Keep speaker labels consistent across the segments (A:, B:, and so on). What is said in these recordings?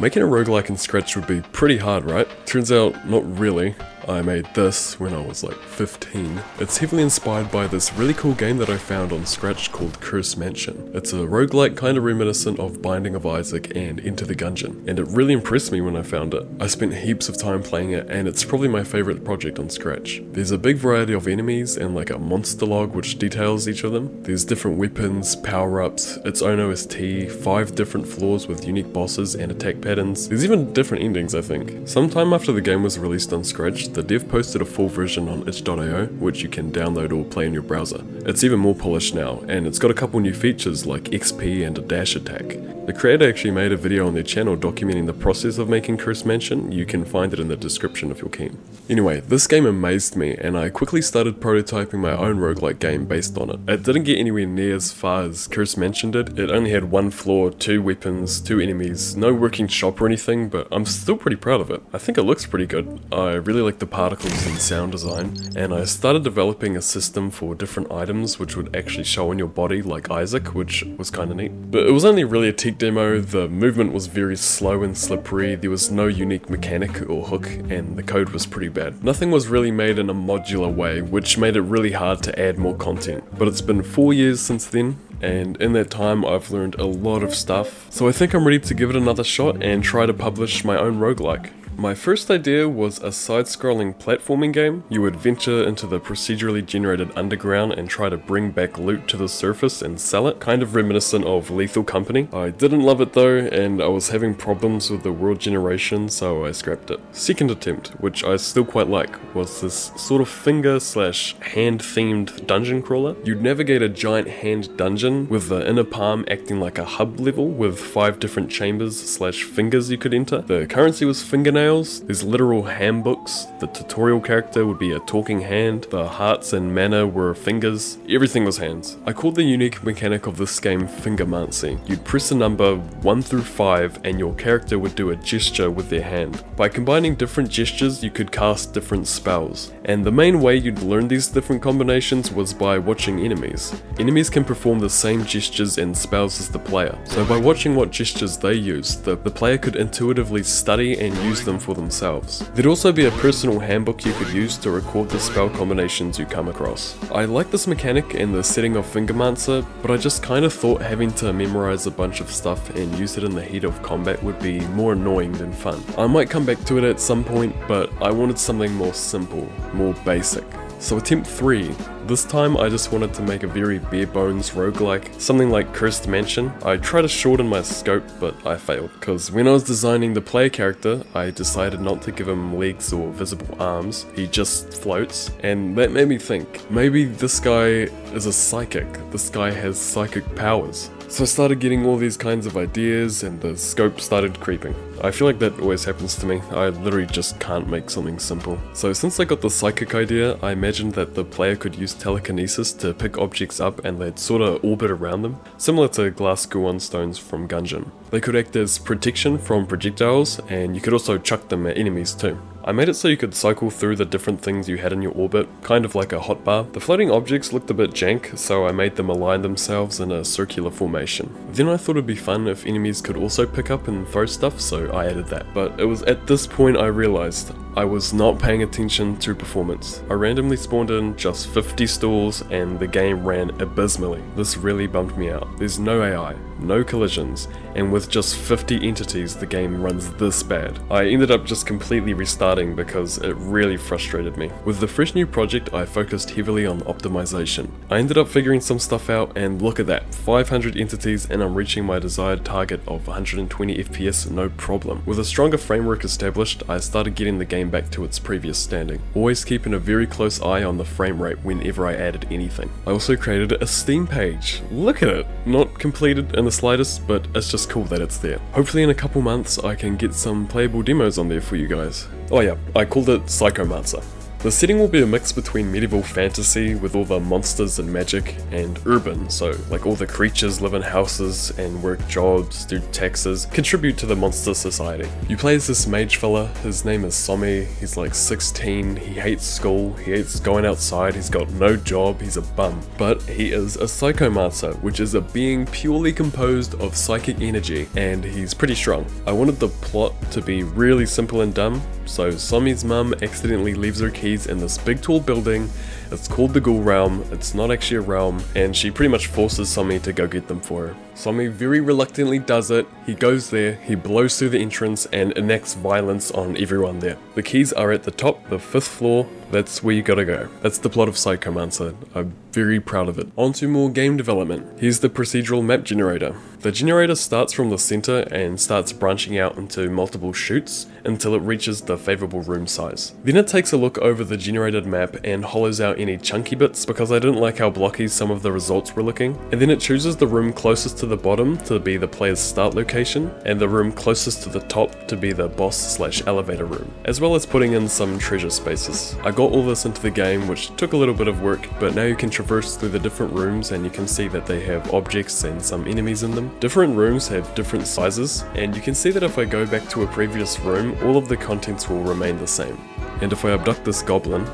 A: Making a roguelike in Scratch would be pretty hard, right? Turns out, not really. I made this when I was like 15. It's heavily inspired by this really cool game that I found on Scratch called Cursed Mansion. It's a roguelike kind of reminiscent of Binding of Isaac and Enter the Gungeon, and it really impressed me when I found it. I spent heaps of time playing it, and it's probably my favorite project on Scratch. There's a big variety of enemies and like a monster log which details each of them. There's different weapons, power-ups, its own OST, five different floors with unique bosses and attack patterns. There's even different endings I think. Sometime after the game was released on Scratch, the dev posted a full version on itch.io, which you can download or play in your browser. It's even more polished now, and it's got a couple new features like XP and a dash attack. The creator actually made a video on their channel documenting the process of making Cursed Mansion, you can find it in the description if you're keen. Anyway, this game amazed me, and I quickly started prototyping my own roguelike game based on it. It didn't get anywhere near as far as Cursed Mansion did, it only had one floor, two weapons, two enemies, no working shop or anything, but I'm still pretty proud of it. I think it looks pretty good. I really like the particles and sound design, and I started developing a system for different items which would actually show on your body like Isaac, which was kinda neat. But it was only really a tech demo, the movement was very slow and slippery, there was no unique mechanic or hook, and the code was pretty bad. Nothing was really made in a modular way, which made it really hard to add more content. But it's been four years since then, and in that time I've learned a lot of stuff, so I think I'm ready to give it another shot and try to publish my own roguelike. My first idea was a side-scrolling platforming game. You would venture into the procedurally generated underground and try to bring back loot to the surface and sell it, kind of reminiscent of Lethal Company. I didn't love it though, and I was having problems with the world generation, so I scrapped it. Second attempt, which I still quite like, was this sort of finger slash hand themed dungeon crawler. You'd navigate a giant hand dungeon with the inner palm acting like a hub level with five different chambers slash fingers you could enter. The currency was there's literal handbooks. The tutorial character would be a talking hand. The hearts and mana were fingers. Everything was hands. I called the unique mechanic of this game Fingermancy. You'd press a number 1 through 5 and your character would do a gesture with their hand. By combining different gestures you could cast different spells. And the main way you'd learn these different combinations was by watching enemies. Enemies can perform the same gestures and spells as the player. So by watching what gestures they use, the, the player could intuitively study and use them for themselves. There'd also be a personal handbook you could use to record the spell combinations you come across. I like this mechanic and the setting of Fingermancer, but I just kinda thought having to memorize a bunch of stuff and use it in the heat of combat would be more annoying than fun. I might come back to it at some point, but I wanted something more simple, more basic. So attempt 3. This time I just wanted to make a very bare bones roguelike, something like Cursed Mansion. I tried to shorten my scope but I failed, because when I was designing the player character I decided not to give him legs or visible arms, he just floats, and that made me think, maybe this guy is a psychic, this guy has psychic powers. So I started getting all these kinds of ideas and the scope started creeping. I feel like that always happens to me, I literally just can't make something simple. So since I got the psychic idea, I imagined that the player could use telekinesis to pick objects up and they'd sorta orbit around them, similar to glass Guon stones from Gungeon. They could act as protection from projectiles, and you could also chuck them at enemies too. I made it so you could cycle through the different things you had in your orbit, kind of like a hotbar. The floating objects looked a bit jank, so I made them align themselves in a circular formation. Then I thought it'd be fun if enemies could also pick up and throw stuff, so I added that. But it was at this point I realized I was not paying attention to performance. I randomly spawned in just 50 stalls and the game ran abysmally. This really bumped me out. There's no AI, no collisions, and with just 50 entities the game runs this bad. I ended up just completely restarting because it really frustrated me. With the fresh new project I focused heavily on optimization. I ended up figuring some stuff out and look at that, 500 entities and I'm reaching my desired target of 120 FPS no problem. With a stronger framework established, I started getting the game back to its previous standing, always keeping a very close eye on the frame rate whenever I added anything. I also created a Steam page. Look at it! Not completed in the slightest, but it's just cool that it's there. Hopefully in a couple months I can get some playable demos on there for you guys. Oh yeah, I called it Psychomancer. The setting will be a mix between medieval fantasy with all the monsters and magic and urban, so like all the creatures live in houses and work jobs, do taxes, contribute to the monster society. You play as this mage fella, his name is Somi, he's like 16, he hates school, he hates going outside, he's got no job, he's a bum. But he is a psychomancer, which is a being purely composed of psychic energy, and he's pretty strong. I wanted the plot to be really simple and dumb, so Somi's mum accidentally leaves her keys in this big tall building it's called the Ghoul Realm, it's not actually a realm, and she pretty much forces Somi to go get them for her. Somi very reluctantly does it, he goes there, he blows through the entrance and enacts violence on everyone there. The keys are at the top, the fifth floor, that's where you gotta go. That's the plot of Psychomancer. I'm very proud of it. On to more game development. Here's the procedural map generator. The generator starts from the center and starts branching out into multiple shoots until it reaches the favorable room size. Then it takes a look over the generated map and hollows out any chunky bits because I didn't like how blocky some of the results were looking. And then it chooses the room closest to the bottom to be the player's start location and the room closest to the top to be the boss slash elevator room, as well as putting in some treasure spaces. I got all this into the game which took a little bit of work, but now you can traverse through the different rooms and you can see that they have objects and some enemies in them. Different rooms have different sizes, and you can see that if I go back to a previous room, all of the contents will remain the same. And if I abduct this goblin,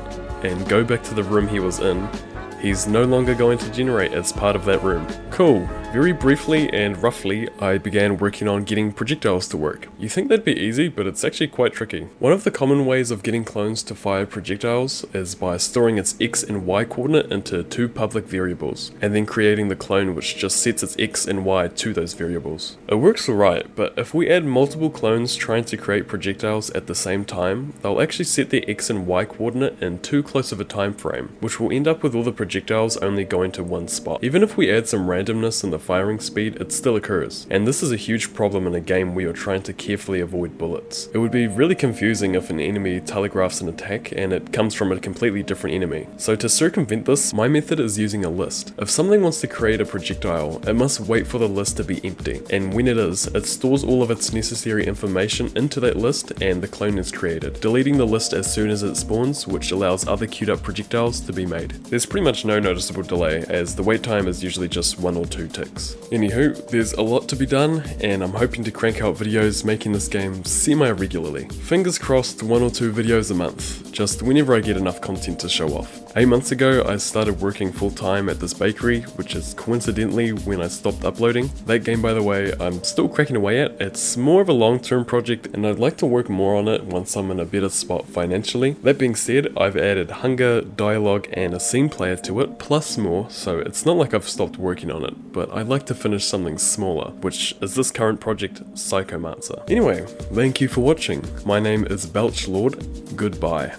A: and go back to the room he was in, he's no longer going to generate as part of that room. Cool. Very briefly and roughly, I began working on getting projectiles to work. You think that'd be easy, but it's actually quite tricky. One of the common ways of getting clones to fire projectiles is by storing its x and y coordinate into two public variables, and then creating the clone which just sets its x and y to those variables. It works alright, but if we add multiple clones trying to create projectiles at the same time, they'll actually set their x and y coordinate in too close of a time frame, which will end up with all the projectiles only going to one spot. Even if we add some randomness in the firing speed, it still occurs. And this is a huge problem in a game where you're trying to carefully avoid bullets. It would be really confusing if an enemy telegraphs an attack and it comes from a completely different enemy. So to circumvent this, my method is using a list. If something wants to create a projectile, it must wait for the list to be empty. And when it is, it stores all of its necessary information into that list and the clone is created, deleting the list as soon as it spawns, which allows other queued up projectiles to be made. There's pretty much no noticeable delay, as the wait time is usually just one or two ticks. Anywho, there's a lot to be done, and I'm hoping to crank out videos making this game semi-regularly. Fingers crossed one or two videos a month, just whenever I get enough content to show off. Eight months ago, I started working full time at this bakery, which is coincidentally when I stopped uploading. That game, by the way, I'm still cracking away at. It's more of a long term project, and I'd like to work more on it once I'm in a better spot financially. That being said, I've added hunger, dialogue, and a scene player to it, plus more, so it's not like I've stopped working on it, but I'd like to finish something smaller, which is this current project, Psychomancer. Anyway, thank you for watching. My name is Belch Lord. Goodbye.